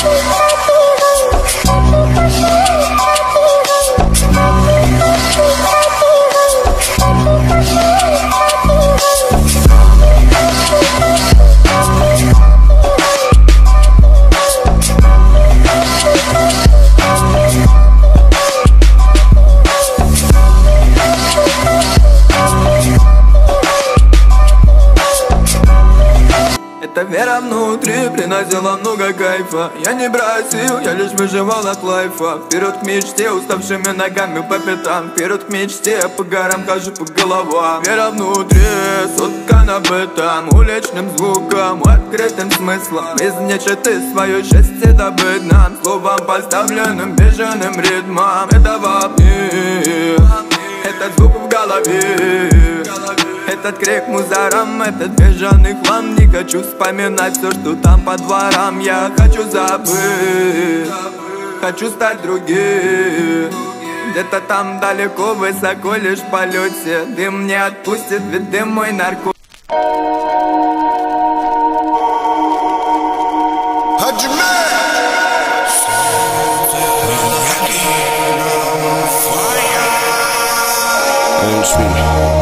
Oh. Эта вера внутри приносила много кайфа. Я не бросил, я лишь выживал от лайфа. Вперед к мечте, уставшими ногами по пятам. Вперед к мечте, по горам хожу по головам. Вера внутри, соткана об этом Уличным звуком, открытым смыслом. Из нечеты свое счастье добыть нам. Словом поставленным бежаным ритмом. Это вопни, этот звук в голове этот крик музарам, этот бежаный хлам Не хочу вспоминать все, что там по дворам. Я хочу забыть, хочу стать другим. Где-то там далеко, высоко, лишь в полете. Дым не отпустит, ведь дым мой наркотик. Fire.